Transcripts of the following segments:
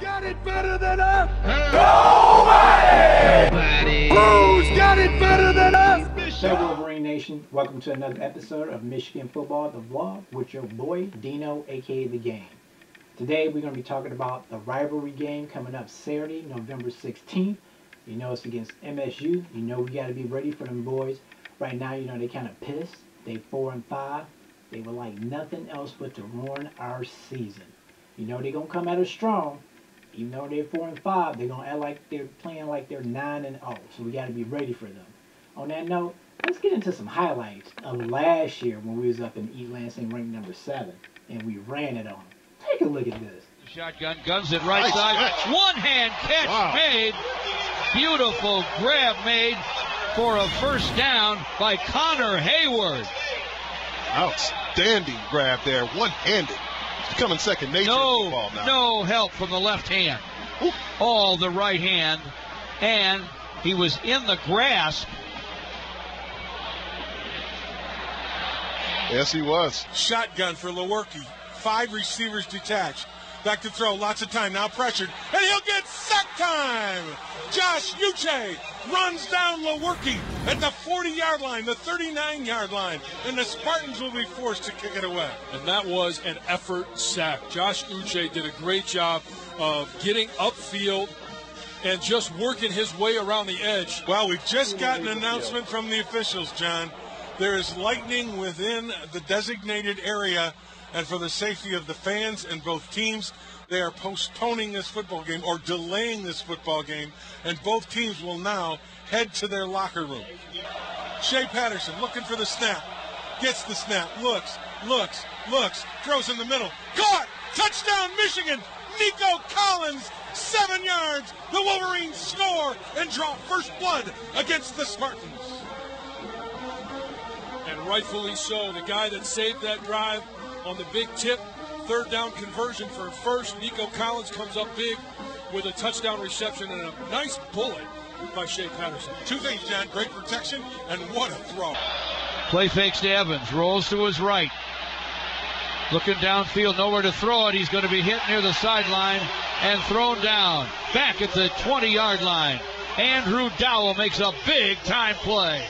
got it better than us? Nobody! Who's got it better than us? Hey Wolverine Nation, welcome to another episode of Michigan Football, the vlog, with your boy Dino, aka The Game. Today we're going to be talking about the rivalry game coming up Saturday, November 16th. You know it's against MSU. You know we got to be ready for them boys. Right now, you know they kind of pissed. They four and five. They were like nothing else but to ruin our season. You know they're gonna come at us strong. Even though they're four and five, they're gonna act like they're playing like they're nine and oh. So we got to be ready for them. On that note, let's get into some highlights of last year when we was up in East Lansing, ranked number seven, and we ran it on. Take a look at this. Shotgun guns it right Nice side. catch. One hand catch Wow. made. Beautiful grab made for a first down by Connor Heyward. Outstanding grab there, one-handed. It's becoming second nature No, football now. no help from the left hand. Ooh. All the right hand. And he was in the grasp. Yes, he was. Shotgun for Lewerke. Five receivers detached. Back to throw. Lots of time. Now pressured. And he'll get sack time. Josh Uche runs down Lewerke at the 40 yard line, the 39 yard line. And the Spartans will be forced to kick it away. and that was an effort sack. Josh Uche did a great job of getting upfield and just working his way around the edge. Well, we've just got an announcement from the officials, John. There is lightning within the designated area, and for the safety of the fans and both teams, they are postponing this football game or delaying this football game, and both teams will now head to their locker room. Shea Patterson looking for the snap, gets the snap, looks, looks, looks, throws in the middle, caught, touchdown, Michigan. Nico Collins, seven yards. The Wolverines score and draw first blood against the Spartans. And rightfully so. The guy that saved that drive on the big tip, third down conversion for first. Nico Collins comes up big with a touchdown reception and a nice bullet by Shea Patterson. Two things, John. Great protection and what a throw. Play fakes to Evans. Rolls to his right. Looking downfield, nowhere to throw it. He's going to be hit near the sideline and thrown down. Back at the 20 yard line. Andrew Dowell makes a big time play.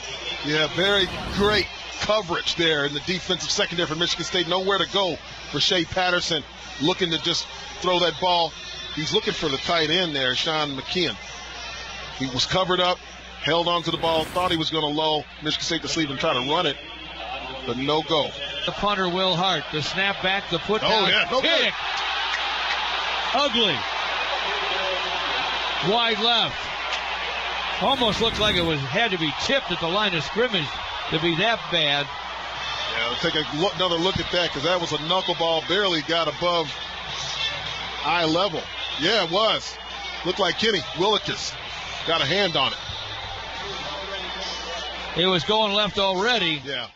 Yeah, very great coverage there in the defensive secondary for Michigan State. Nowhere to go for Shea Patterson, looking to just throw that ball. He's looking for the tight end there, Sean McKeon. He was covered up, held onto the ball, thought he was going to lull Michigan State to sleep and try to run it, but no go. The punter, Will Hart. The snap back, the put oh, down. Oh, yeah, no good. kick. Ugly. Wide left. Almost looked like it was had to be tipped at the line of scrimmage to be that bad. Yeah, take a look, another look at that because that was a knuckleball, barely got above eye level. Yeah, it was. Looked like Kenny Willekes got a hand on it. It was going left already. Yeah.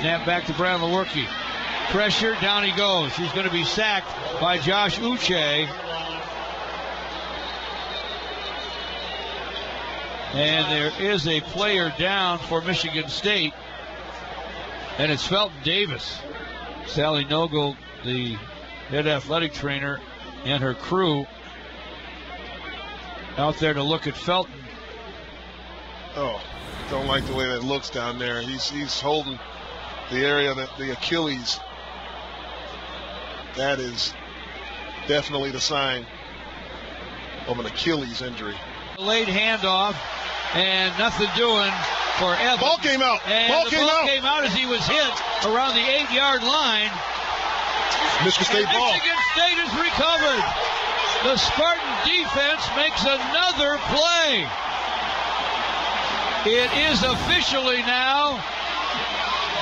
Snap back to Brad Lewerke. Pressure, down he goes. He's going to be sacked by Josh Uche. And there is a player down for Michigan State. And it's Felton Davis. Sally Nogle, the head athletic trainer, and her crew out there to look at Felton. Oh, don't like the way that looks down there. He's he's holding the area that the Achilles. That is definitely the sign of an Achilles injury. Late handoff, and nothing doing for Evans. Ball came out. And Ball the came ball out. came out as he was hit around the eight-yard line. Michigan State and ball. Michigan State is recovered. The Spartan defense makes another play. It is officially now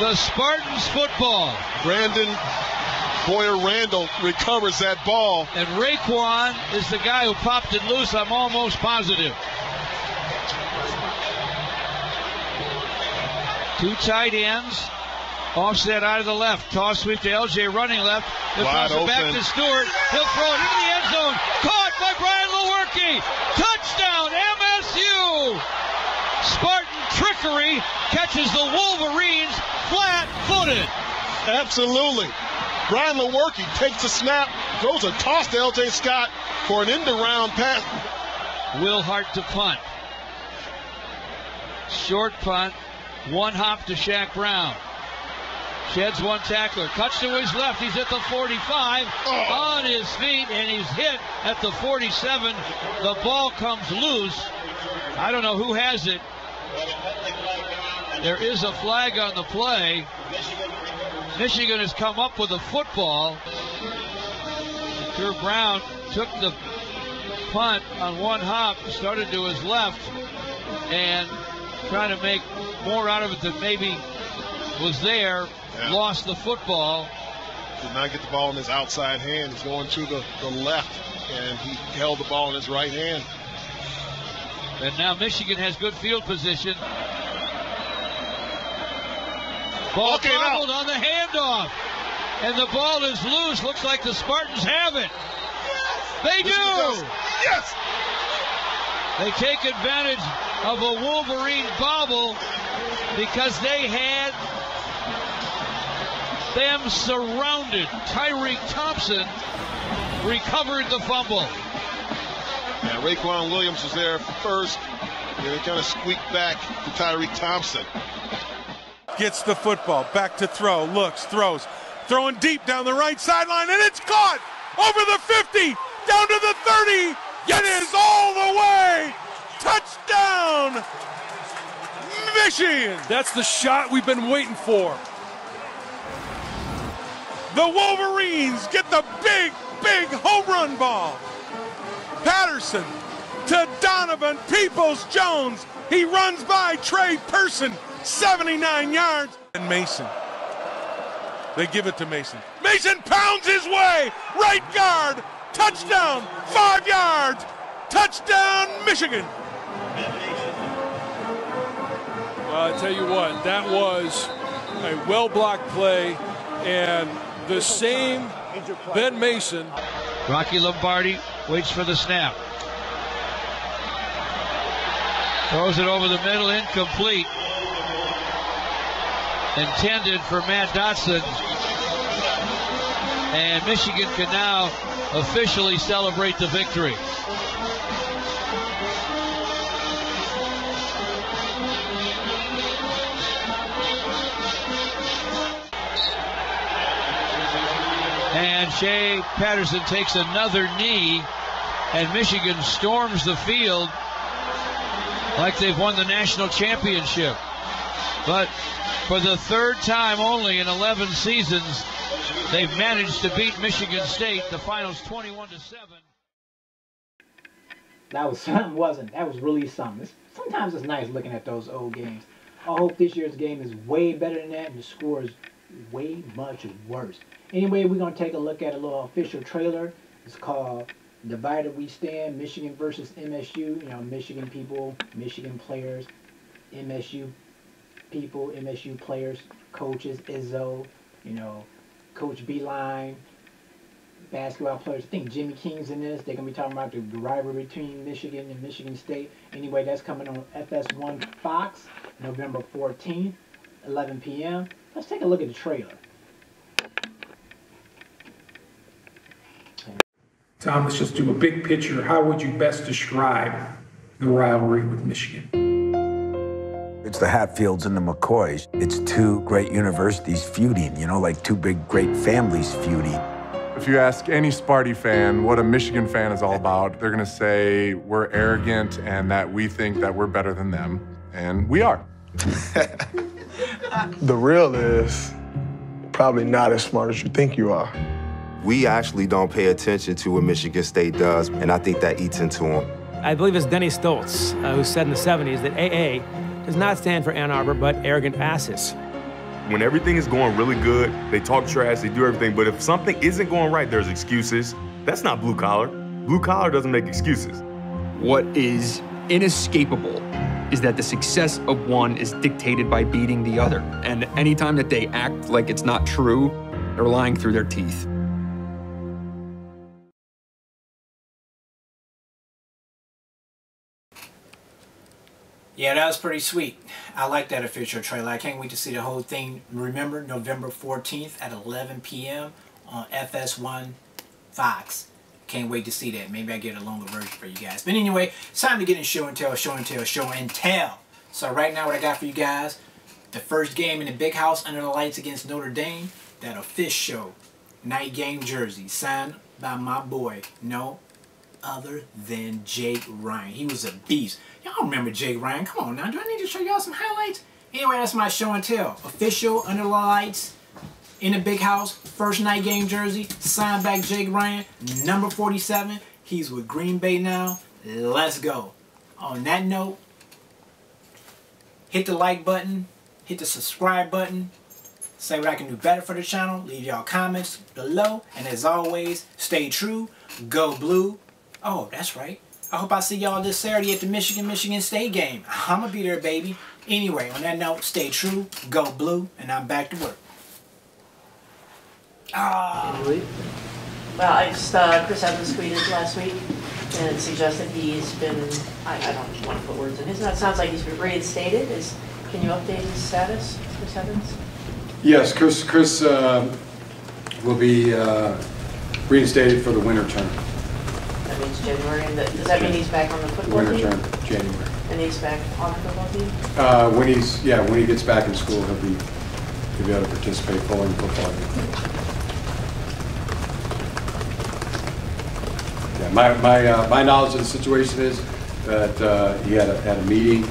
the Spartans football. Brandon Boyer Randall recovers that ball. And Raequan is the guy who popped it loose, I'm almost positive. Two tight ends. Offset out of the left. Toss sweep to LJ running left. He'll Wide toss it back to Stewart. He'll throw it into the end zone. Caught by Brian Lewerke. Touchdown MSU. Spartan trickery catches the Wolverines flat footed. Absolutely. Brian Lewerke takes a snap, throws a toss to L.J. Scott for an end around pass. Will Hart to punt. Short punt. One hop to Shaq Brown. Sheds one tackler. Cuts to his left. He's at the 45. Oh. On his feet, and he's hit at the 47. The ball comes loose. I don't know who has it. There is a flag on the play. Michigan has come up with a football. Kerr Brown took the punt on one hop, started to his left, and trying to make more out of it than maybe was there. Yeah. Lost the football. Did not get the ball in his outside hand. He's going to the, the left, and he held the ball in his right hand. And now Michigan has good field position. Ball Okay, now- on the handoff. And the ball is loose. Looks like the Spartans have it. They Michigan does. do. Yes! They take advantage of a Wolverine bobble because they had them surrounded. Tyreek Thompson recovered the fumble. Yeah, Raequan Williams was there first, and they kind of squeaked back to Tyreek Thompson. Gets the football, back to throw, looks, throws, throwing deep down the right sideline, and it's caught over the 50, down to the 30. It is all the way. Touchdown, Michigan. That's the shot we've been waiting for. The Wolverines get the big, big home run ball. Patterson to Donovan Peoples Jones. He runs by Trey Person, 79 yards. And Mason. They give it to Mason. Mason pounds his way. Right guard. Touchdown. Five yards. Touchdown, Michigan. Well, I tell you what, that was a well blocked play, and the same Ben Mason Rocky Lombardi waits for the snap. Throws it over the middle, incomplete. Intended for Matt Dotson. And Michigan can now officially celebrate the victory. And Shea Patterson takes another knee, and Michigan storms the field like they've won the national championship. But for the third time only in 11 seasons, they've managed to beat Michigan State. The finals 21 to 7. That was something, wasn't? That was really something. It's, sometimes it's nice looking at those old games. I hope this year's game is way better than that and the score is way much worse. Anyway, we're going to take a look at a little official trailer. It's called Divided We Stand, Michigan versus MSU. You know, Michigan people, Michigan players, MSU people, MSU players, coaches, Izzo, you know, Coach Beilein, basketball players. I think Jimmy King's in this. They're gonna be talking about the rivalry between Michigan and Michigan State. Anyway, that's coming on FS1 Fox, November 14th, 11 p.m. Let's take a look at the trailer. Tom, let's just do a big picture. How would you best describe the rivalry with Michigan? It's the Hatfields and the McCoys. It's two great universities feuding, you know, like two big great families feuding. If you ask any Sparty fan what a Michigan fan is all about, they're going to say we're arrogant and that we think that we're better than them. And we are. The real is probably not as smart as you think you are. We actually don't pay attention to what Michigan State does, and I think that eats into them. I believe it's Denny Stolz uh, who said in the 70s that AA does not stand for Ann Arbor, but arrogant asses. When everything is going really good, they talk trash, they do everything. But if something isn't going right, there's excuses. That's not blue collar. Blue collar doesn't make excuses. What is inescapable is that the success of one is dictated by beating the other. And anytime that they act like it's not true, they're lying through their teeth. Yeah, that was pretty sweet. I like that official trailer. I can't wait to see the whole thing. Remember, November 14th at 11 p.m. on FS1 Fox. Can't wait to see that. Maybe I get a longer version for you guys. But anyway, it's time to get in show and tell, show and tell, show and tell. So right now, what I got for you guys, the first game in the big house under the lights against Notre Dame, that official night game jersey signed by my boy, no other than Jake Ryan. He was a beast. Y'all remember Jake Ryan? Come on now. Do I need to show y'all some highlights? Anyway, that's my show and tell. Official under the lights in the big house. First night game jersey. Signed back Jake Ryan. Number 47. He's with Green Bay now. Let's go. On that note, hit the like button. Hit the subscribe button. Say what I can do better for the channel. Leave y'all comments below. And as always, stay true. Go blue. Oh, that's right. I hope I see y'all this Saturday at the Michigan-Michigan State game. I'm going to be there, baby. Anyway, on that note, stay true, go blue, and I'm back to work. Ah. Well, I just, uh, Chris Evans tweeted last week and suggested he's been, I, I don't want to put words in his mouth. It sounds like he's been reinstated. Is, can you update his status, Chris Evans? Yes, Chris, Chris uh, will be uh, reinstated for the winter term. That means January, and that- does that mean he's back on the football Winter team? term, January. And he's back on the football team? Uh, When he's, yeah, when he gets back in school, he'll be, he'll be able to participate fully in football. Yeah, my, my, uh, my knowledge of the situation is that uh, he had a, had a meeting,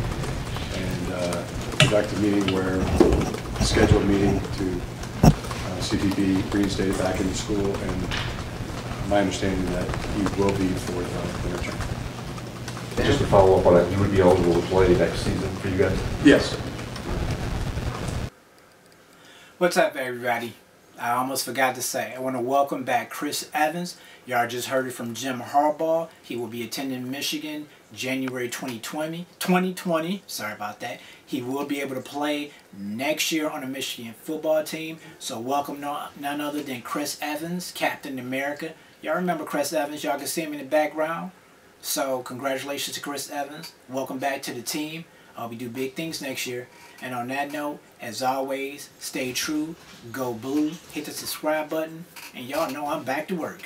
and uh, conducted a meeting where, scheduled meeting to uh, if reinstated back into school, and my understanding that he will be for the winter term. And just to follow up on that, you would be eligible to play next season for you guys? Yes. What's up, everybody? I almost forgot to say, I want to welcome back Chris Evans. Y'all just heard it from Jim Harbaugh. He will be attending Michigan January 2020. 2020, sorry about that. He will be able to play next year on the Michigan football team. So welcome no, none other than Chris Evans, Captain America. Y'all remember Chris Evans? Y'all can see him in the background. So congratulations to Chris Evans. Welcome back to the team. Uh, we do big things next year. And on that note, as always, stay true, go blue, hit the subscribe button, and y'all know I'm back to work.